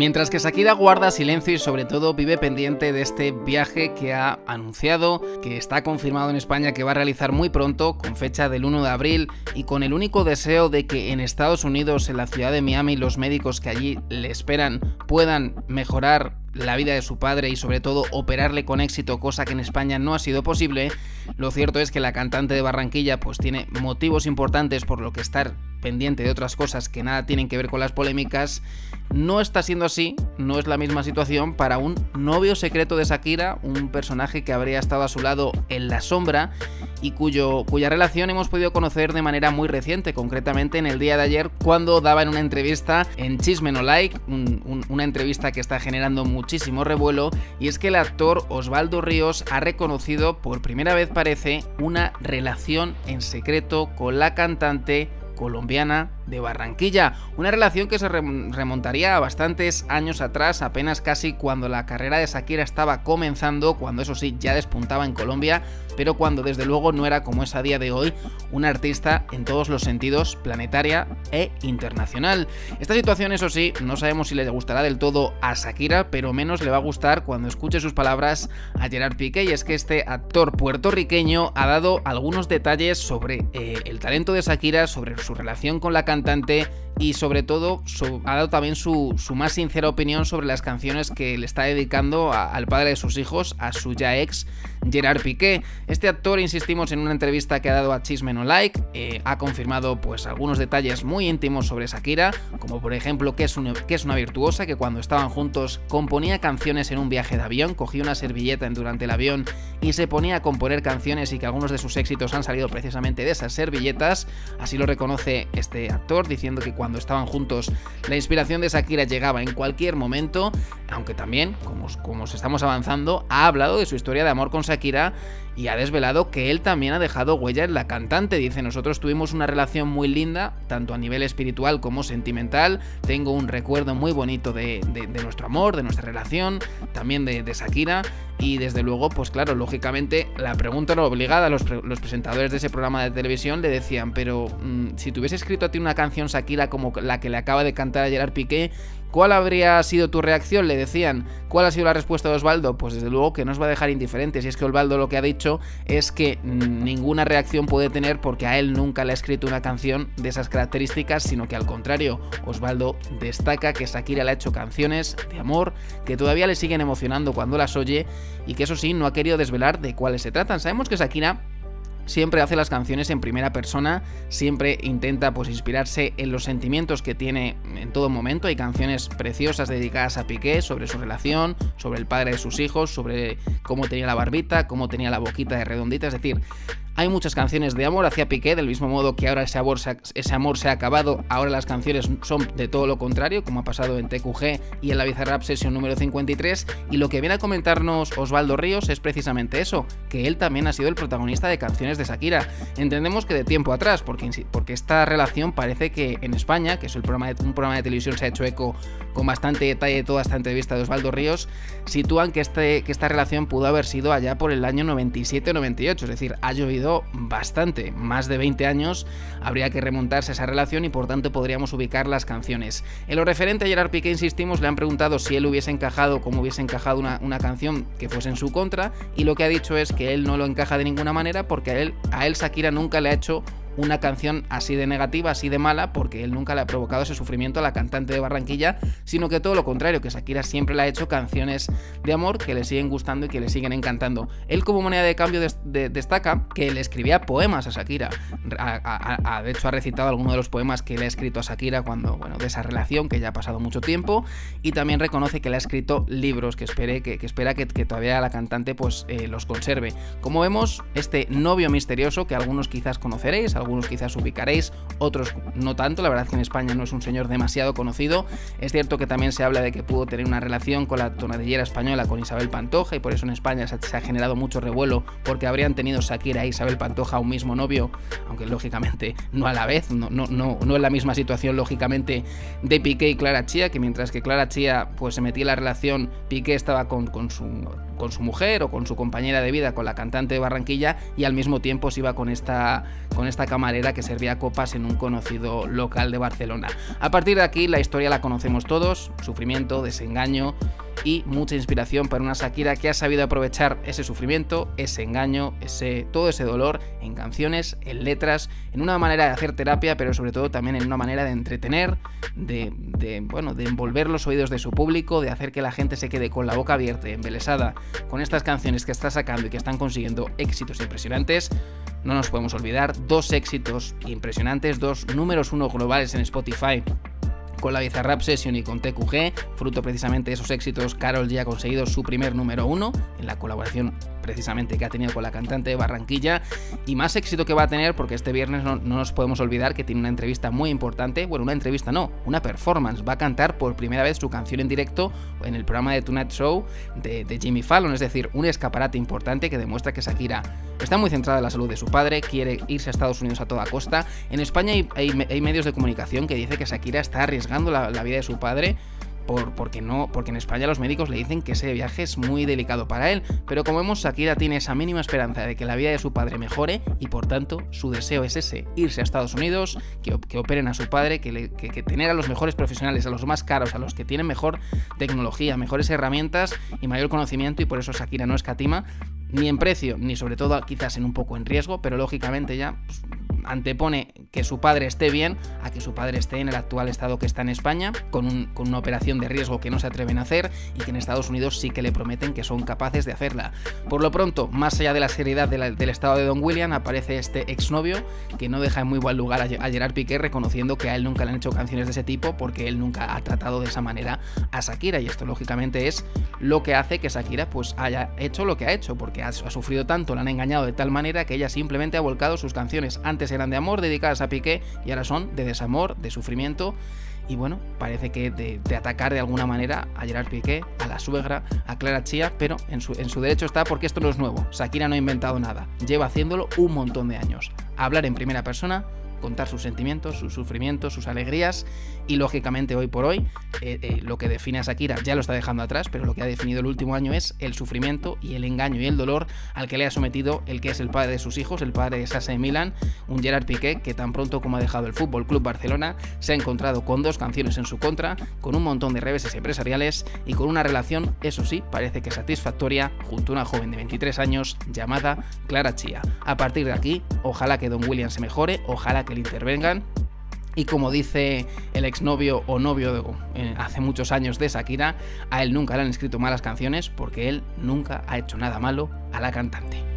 Mientras que Shakira guarda silencio y sobre todo vive pendiente de este viaje que ha anunciado, que está confirmado en España que va a realizar muy pronto, con fecha del 1 de abril, y con el único deseo de que en Estados Unidos, en la ciudad de Miami, los médicos que allí le esperan puedan mejorar la vida de su padre y sobre todo operarle con éxito, cosa que en España no ha sido posible, lo cierto es que la cantante de Barranquilla pues tiene motivos importantes por lo que estar pendiente de otras cosas que nada tienen que ver con las polémicas, no está siendo así, no es la misma situación para un novio secreto de Shakira, un personaje que habría estado a su lado en la sombra y cuyo, cuya relación hemos podido conocer de manera muy reciente, concretamente en el día de ayer cuando daba en una entrevista en Chisme No Like, una entrevista que está generando muchísimo revuelo, y es que el actor Osvaldo Ríos ha reconocido por primera vez parece una relación en secreto con la cantante colombiana de Barranquilla, una relación que se remontaría a bastantes años atrás, apenas casi cuando la carrera de Shakira estaba comenzando, cuando eso sí ya despuntaba en Colombia, pero cuando desde luego no era como es a día de hoy, un artista en todos los sentidos, planetaria e internacional. Esta situación, eso sí, no sabemos si le gustará del todo a Shakira, pero menos le va a gustar cuando escuche sus palabras a Gerard Piqué, y es que este actor puertorriqueño ha dado algunos detalles sobre eh, el talento de Shakira, sobre su relación con la cantante y sobre todo ha dado también su, más sincera opinión sobre las canciones que le está dedicando al padre de sus hijos, a su ya ex Gerard Piqué. Este actor, insistimos, en una entrevista que ha dado a Chisme No Like, eh, ha confirmado pues algunos detalles muy íntimos sobre Shakira, como por ejemplo que es, que es una virtuosa, que cuando estaban juntos componía canciones en un viaje de avión, cogía una servilleta durante el avión y se ponía a componer canciones y que algunos de sus éxitos han salido precisamente de esas servilletas, así lo reconoce este actor diciendo que cuando estaban juntos. La inspiración de Shakira llegaba en cualquier momento, aunque también, como, como estamos avanzando, ha hablado de su historia de amor con Shakira y ha desvelado que él también ha dejado huella en la cantante. Dice, nosotros tuvimos una relación muy linda, tanto a nivel espiritual como sentimental. Tengo un recuerdo muy bonito de, nuestro amor, de nuestra relación, también de, Shakira. Y desde luego, pues claro, lógicamente la pregunta no obligada, los, los presentadores de ese programa de televisión le decían, pero mm, si tuviese escrito a ti una canción Shakira como la que le acaba de cantar a Gerard Piqué, ¿Cuál habría sido tu reacción? Le decían. ¿Cuál ha sido la respuesta de Osvaldo? Pues desde luego que no va a dejar indiferentes. Y es que Osvaldo lo que ha dicho es que ninguna reacción puede tener porque a él nunca le ha escrito una canción de esas características, sino que al contrario, Osvaldo destaca que Shakira le ha hecho canciones de amor que todavía le siguen emocionando cuando las oye y que eso sí, no ha querido desvelar de cuáles se tratan. Sabemos que Shakira siempre hace las canciones en primera persona, siempre intenta pues inspirarse en los sentimientos que tiene en todo momento. Hay canciones preciosas dedicadas a Piqué sobre su relación, sobre el padre de sus hijos, sobre cómo tenía la barbita, cómo tenía la boquita de redondita, es decir, hay muchas canciones de amor hacia Piqué, del mismo modo que ahora ese amor, se ha, ese amor se ha acabado, ahora las canciones son de todo lo contrario, como ha pasado en TQG y en la Bizarrap Session número 53, y lo que viene a comentarnos Osvaldo Ríos es precisamente eso, que él también ha sido el protagonista de canciones de Shakira. Entendemos que de tiempo atrás, porque, porque esta relación parece que en España, que es de, un programa de televisión, se ha hecho eco con bastante detalle toda esta entrevista de Osvaldo Ríos, sitúan que, este, que esta relación pudo haber sido allá por el año 97-98, es decir, ha llovido bastante, más de 20 años, habría que remontarse esa relación y por tanto podríamos ubicar las canciones. En lo referente a Gerard Piqué, insistimos, le han preguntado si él hubiese encajado, cómo hubiese encajado una, una, canción que fuese en su contra, y lo que ha dicho es que él no lo encaja de ninguna manera porque a él, a él Shakira nunca le ha hecho una canción así de negativa, así de mala, porque él nunca le ha provocado ese sufrimiento a la cantante de Barranquilla, sino que todo lo contrario, que Shakira siempre le ha hecho canciones de amor que le siguen gustando y que le siguen encantando. Él como moneda de cambio destaca que le escribía poemas a Shakira. de hecho ha recitado algunos de los poemas que le ha escrito a Shakira cuando, bueno, de esa relación que ya ha pasado mucho tiempo y también reconoce que le ha escrito libros que, espere, que, espera que, todavía la cantante pues eh, los conserve. Como vemos, este novio misterioso que algunos quizás conoceréis, algunos quizás ubicaréis, otros no tanto, la verdad es que en España no es un señor demasiado conocido, es cierto que también se habla de que pudo tener una relación con la tonadillera española, con Isabel Pantoja, y por eso en España se, ha generado mucho revuelo, porque habrían tenido Shakira e Isabel Pantoja un mismo novio, aunque lógicamente no a la vez, no, no, no, no es la misma situación lógicamente de Piqué y Clara Chía, que mientras que Clara Chía pues se metía en la relación, Piqué estaba con, con su con su mujer o con su compañera de vida, con la cantante de Barranquilla, y al mismo tiempo se iba con esta, con esta camarera que servía copas en un conocido local de Barcelona. A partir de aquí la historia la conocemos todos, sufrimiento, desengaño y mucha inspiración para una Shakira que ha sabido aprovechar ese sufrimiento, ese engaño, ese, todo ese dolor en canciones, en letras, en una manera de hacer terapia, pero sobre todo también en una manera de entretener, de, bueno, de envolver los oídos de su público, de hacer que la gente se quede con la boca abierta, embelesada, con estas canciones que está sacando y que están consiguiendo éxitos impresionantes. No nos podemos olvidar dos éxitos impresionantes, dos números uno globales en Spotify con la Bizarrap Session y con TQG, fruto precisamente de esos éxitos, Carol ya ha conseguido su primer número uno en la colaboración precisamente que ha tenido con la cantante de Barranquilla. Y más éxito que va a tener porque este viernes no, nos podemos olvidar que tiene una entrevista muy importante, bueno, una entrevista no, una performance, va a cantar por primera vez su canción en directo en el programa de Tonight Show de, Jimmy Fallon, es decir, un escaparate importante que demuestra que Shakira está muy centrada en la salud de su padre, quiere irse a Estados Unidos a toda costa. En España hay, hay, medios de comunicación que dice que Shakira está arriesgando la vida de su padre porque, no, porque en España los médicos le dicen que ese viaje es muy delicado para él, pero como vemos Shakira tiene esa mínima esperanza de que la vida de su padre mejore y por tanto su deseo es ese, irse a Estados Unidos, que, operen a su padre, que, que, tener a los mejores profesionales, a los más caros, a los que tienen mejor tecnología, mejores herramientas y mayor conocimiento y por eso Shakira no escatima ni en precio, ni sobre todo quizás en un poco en riesgo, pero lógicamente ya pues, antepone que su padre esté bien a que su padre esté en el actual estado que está en España, con, una operación de riesgo que no se atreven a hacer y que en Estados Unidos sí que le prometen que son capaces de hacerla. Por lo pronto, más allá de la seriedad del estado de Don William, aparece este exnovio que no deja en muy buen lugar a, Gerard Piqué reconociendo que a él nunca le han hecho canciones de ese tipo porque él nunca ha tratado de esa manera a Shakira y esto lógicamente es lo que hace que Shakira pues haya hecho lo que ha hecho porque ha, ha sufrido tanto, la han engañado de tal manera que ella simplemente ha volcado sus canciones antes eran de amor dedicadas a Piqué y ahora son de desamor, de sufrimiento y bueno, parece que de, atacar de alguna manera a Gerard Piqué, a la suegra, a Clara Chía, pero en su, en su derecho está porque esto no es nuevo. Shakira no ha inventado nada, lleva haciéndolo un montón de años. Hablar en primera persona contar sus sentimientos, sus sufrimientos, sus alegrías y lógicamente hoy por hoy eh, eh, lo que define a Shakira ya lo está dejando atrás, pero lo que ha definido el último año es el sufrimiento y el engaño y el dolor al que le ha sometido el que es el padre de sus hijos, el padre de Sasa de Milan, un Gerard Piqué que tan pronto como ha dejado el Fútbol Club Barcelona se ha encontrado con dos canciones en su contra, con un montón de reveses empresariales y con una relación, eso sí, parece que satisfactoria junto a una joven de 23 años llamada Clara Chía. A partir de aquí, ojalá que Don William se mejore, ojalá que que le intervengan. Y como dice el exnovio o novio de, eh, hace muchos años de Shakira, a él nunca le han escrito malas canciones porque él nunca ha hecho nada malo a la cantante.